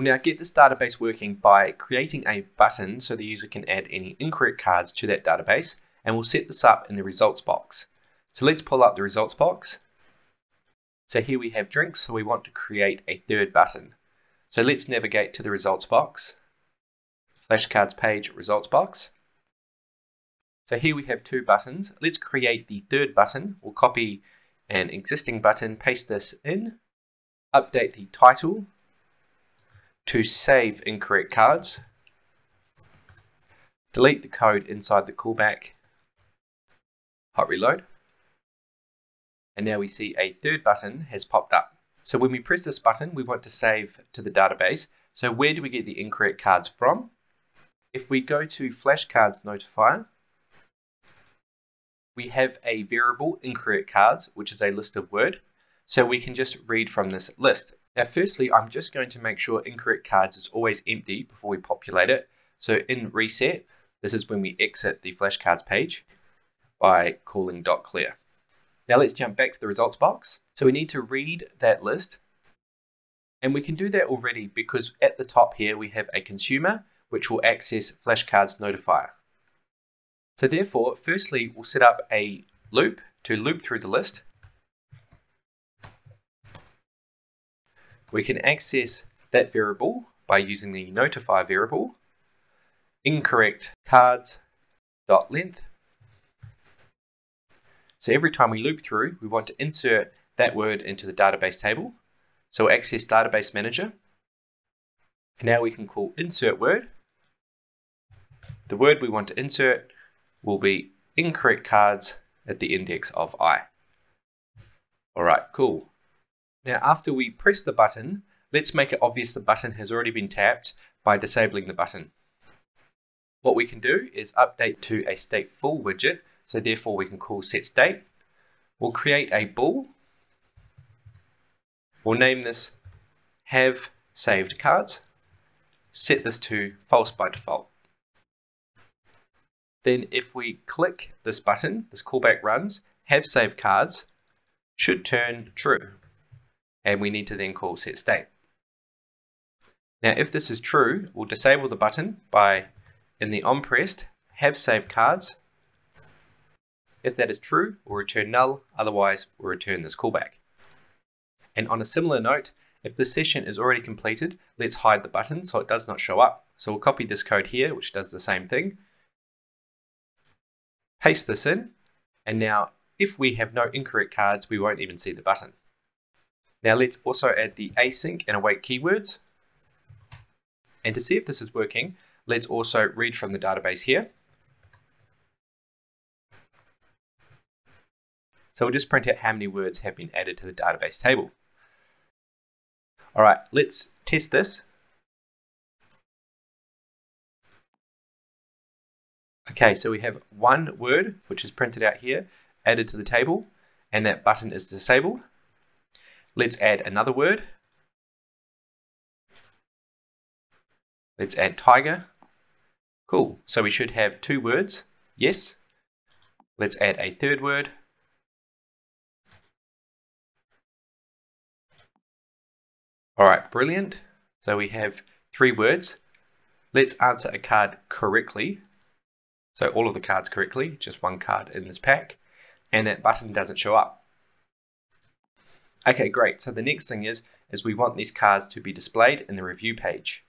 We'll now get this database working by creating a button so the user can add any incorrect cards to that database, and we'll set this up in the results box. So let's pull up the results box. So here we have drinks, so we want to create a third button. So let's navigate to the results box, flashcards page results box. So here we have two buttons. Let's create the third button. We'll copy an existing button, paste this in, update the title to save incorrect cards, delete the code inside the callback, hot reload, and now we see a third button has popped up. So when we press this button, we want to save to the database. So where do we get the incorrect cards from? If we go to flashcards notifier, we have a variable incorrect cards, which is a list of word. So we can just read from this list. Now, firstly, I'm just going to make sure incorrect cards is always empty before we populate it. So in reset, this is when we exit the flashcards page by calling dot clear. Now let's jump back to the results box. So we need to read that list. And we can do that already because at the top here we have a consumer which will access flashcards notifier. So therefore, firstly, we'll set up a loop to loop through the list. We can access that variable by using the notify variable, incorrect cards dot length so every time we loop through, we want to insert that word into the database table. So we'll access Database Manager. And now we can call insert word. The word we want to insert will be incorrect cards at the index of i. All right, cool. Now after we press the button, let's make it obvious the button has already been tapped by disabling the button. What we can do is update to a stateful widget so therefore we can call set state. We'll create a bool. We'll name this have saved cards. Set this to false by default. Then if we click this button, this callback runs, have saved cards should turn true. And we need to then call set state. Now if this is true, we'll disable the button by in the on pressed have saved cards if that is true, we'll return null, otherwise we'll return this callback. And on a similar note, if this session is already completed, let's hide the button so it does not show up. So we'll copy this code here, which does the same thing. Paste this in, and now if we have no incorrect cards, we won't even see the button. Now let's also add the async and await keywords. And to see if this is working, let's also read from the database here. So we'll just print out how many words have been added to the database table. All right, let's test this. Okay, so we have one word, which is printed out here, added to the table, and that button is disabled. Let's add another word. Let's add tiger. Cool, so we should have two words, yes. Let's add a third word. All right, brilliant. So we have three words. Let's answer a card correctly. So all of the cards correctly, just one card in this pack. And that button doesn't show up. Okay, great. So the next thing is, is we want these cards to be displayed in the review page.